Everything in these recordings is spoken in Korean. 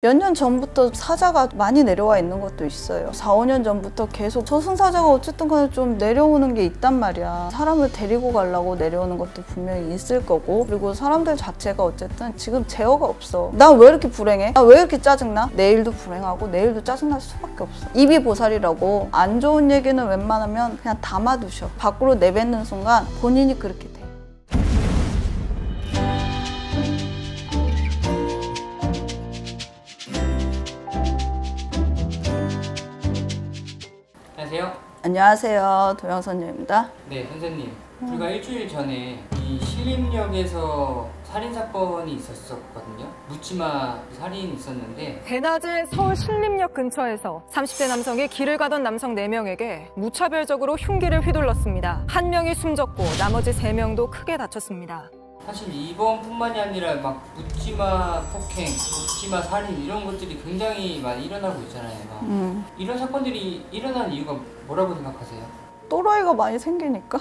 몇 년 전부터 사자가 많이 내려와 있는 것도 있어요. 4, 5년 전부터 계속 저승사자가 어쨌든 간에 좀 내려오는 게 있단 말이야. 사람을 데리고 가려고 내려오는 것도 분명히 있을 거고 그리고 사람들 자체가 어쨌든 지금 제어가 없어. 나 왜 이렇게 불행해? 나 왜 이렇게 짜증나? 내일도 불행하고 내일도 짜증날 수밖에 없어. 입이 보살이라고 안 좋은 얘기는 웬만하면 그냥 담아두셔. 밖으로 내뱉는 순간 본인이 그렇게 안녕하세요. 도영선녀입니다. 네, 선생님. 불과 일주일 전에 이 신림역에서 살인 사건이 있었었거든요. 묻지마 살인이 있었는데 대낮에 서울 신림역 근처에서 30대 남성이 길을 가던 남성 4명에게 무차별적으로 흉기를 휘둘렀습니다. 한 명이 숨졌고 나머지 3명도 크게 다쳤습니다. 사실 이번뿐만이 아니라 막 묻지마 폭행, 묻지마 살인 이런 것들이 굉장히 많이 일어나고 있잖아요. 막. 음. 이런 사건들이 일어난 이유가 뭐라고 생각하세요? 또라이가 많이 생기니까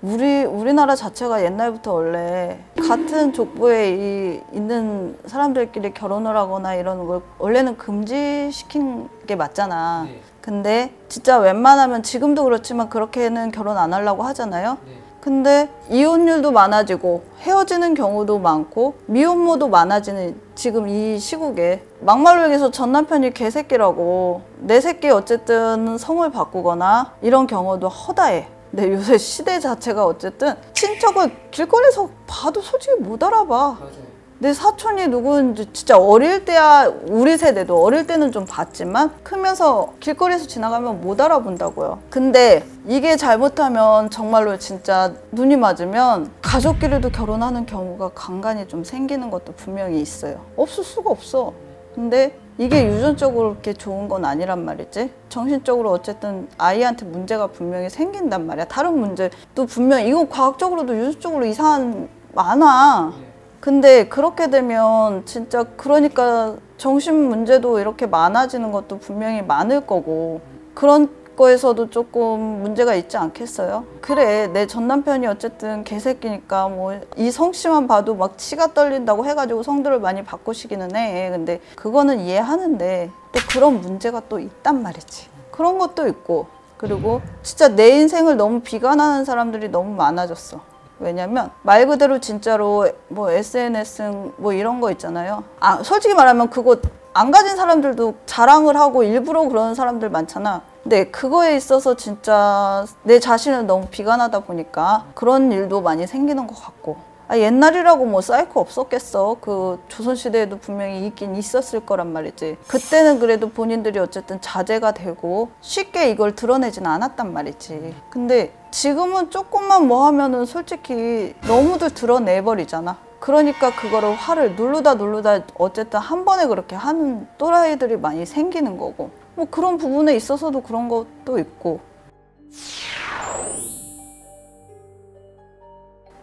우리 우리나라 자체가 옛날부터 원래 같은 족보에 이, 있는 사람들끼리 결혼을 하거나 이러는 걸 원래는 금지시킨 게 맞잖아. 네. 근데 진짜 웬만하면 지금도 그렇지만 그렇게는 결혼 안 하려고 하잖아요. 네. 근데 이혼율도 많아지고 헤어지는 경우도 많고 미혼모도 많아지는 지금 이 시국에 막말로 얘기해서 전 남편이 개새끼라고 내 새끼 어쨌든 성을 바꾸거나 이런 경우도 허다해. 근데 요새 시대 자체가 어쨌든 친척을 길거리에서 봐도 솔직히 못 알아봐. 맞아요. 내 사촌이 누구인지 진짜 어릴 때야 우리 세대도 어릴 때는 좀 봤지만 크면서 길거리에서 지나가면 못 알아본다고요. 근데 이게 잘못하면 정말로 진짜 눈이 맞으면 가족끼리도 결혼하는 경우가 간간히 좀 생기는 것도 분명히 있어요. 없을 수가 없어. 근데 이게 유전적으로 그렇게 좋은 건 아니란 말이지. 정신적으로 어쨌든 아이한테 문제가 분명히 생긴단 말이야. 다른 문제도 분명 이건 과학적으로도 유전적으로 이상한 많아. 네. 근데 그렇게 되면 진짜 그러니까 정신 문제도 이렇게 많아지는 것도 분명히 많을 거고 그런 거에서도 조금 문제가 있지 않겠어요? 그래 내 전 남편이 어쨌든 개새끼니까 뭐 이 성씨만 봐도 막 치가 떨린다고 해가지고 성들을 많이 바꾸시기는 해 근데 그거는 이해하는데 또 그런 문제가 또 있단 말이지 그런 것도 있고 그리고 진짜 내 인생을 너무 비관하는 사람들이 너무 많아졌어 왜냐면 말 그대로 진짜로 뭐 SNS 뭐 이런 거 있잖아요. 아 솔직히 말하면 그거 안 가진 사람들도 자랑을 하고 일부러 그러는 사람들 많잖아. 근데 그거에 있어서 진짜 내 자신을 너무 비관하다 보니까 그런 일도 많이 생기는 것 같고. 아, 옛날이라고 뭐 사이코 없었겠어. 그 조선시대에도 분명히 있긴 있었을 거란 말이지. 그때는 그래도 본인들이 어쨌든 자제가 되고 쉽게 이걸 드러내진 않았단 말이지. 근데 지금은 조금만 뭐 하면은 솔직히 너무들 드러내버리잖아. 그러니까 그거를 화를 누르다 누르다 어쨌든 한 번에 그렇게 하는 또라이들이 많이 생기는 거고. 뭐 그런 부분에 있어서도 그런 것도 있고.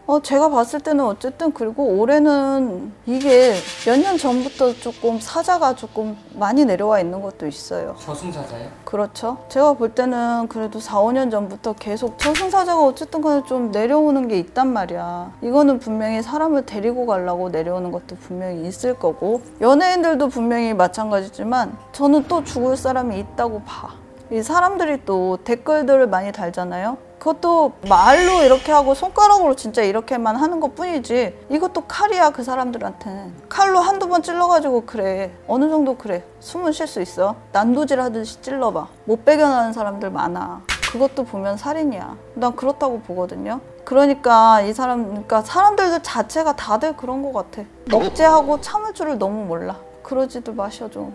어, 제가 봤을 때는 어쨌든 그리고 올해는 이게 몇 년 전부터 조금 사자가 조금 많이 내려와 있는 것도 있어요. 저승사자요? 그렇죠. 제가 볼 때는 그래도 4, 5년 전부터 계속 저승사자가 어쨌든 간에 좀 내려오는 게 있단 말이야. 이거는 분명히 사람을 데리고 가려고 내려오는 것도 분명히 있을 거고 연예인들도 분명히 마찬가지지만 저는 또 죽을 사람이 있다고 봐. 이 사람들이 또 댓글들을 많이 달잖아요. 그것도 말로 이렇게 하고 손가락으로 진짜 이렇게만 하는 것 뿐이지. 이것도 칼이야 그 사람들한테는 칼로 한두 번 찔러가지고 그래. 어느 정도 그래. 숨은 쉴 수 있어. 난도질 하듯이 찔러봐. 못 배겨나는 사람들 많아. 그것도 보면 살인이야. 난 그렇다고 보거든요. 그러니까 이 사람 그러니까 사람들 자체가 다들 그런 것 같아. 억제하고 참을 줄을 너무 몰라. 그러지도 마셔 좀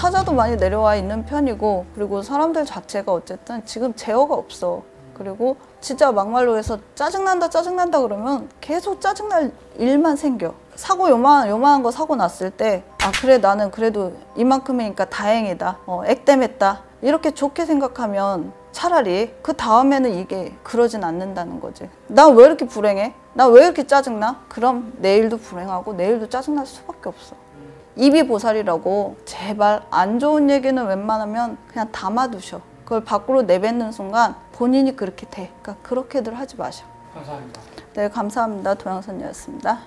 사자도 많이 내려와 있는 편이고 그리고 사람들 자체가 어쨌든 지금 제어가 없어. 그리고 진짜 막말로 해서 짜증난다 짜증난다 그러면 계속 짜증날 일만 생겨. 사고 요만 요만한 거 사고 났을 때 아 그래 나는 그래도 이만큼이니까 다행이다. 어, 액땜했다. 이렇게 좋게 생각하면 차라리 그 다음에는 이게 그러진 않는다는 거지. 나왜 이렇게 불행해? 나왜 이렇게 짜증나? 그럼 내일도 불행하고 내일도 짜증날 수밖에 없어 입이 보살이라고 제발 안 좋은 얘기는 웬만하면 그냥 담아두셔. 그걸 밖으로 내뱉는 순간 본인이 그렇게 돼. 그러니까 그렇게들 하지 마셔. 감사합니다. 네, 감사합니다. 도양선녀였습니다.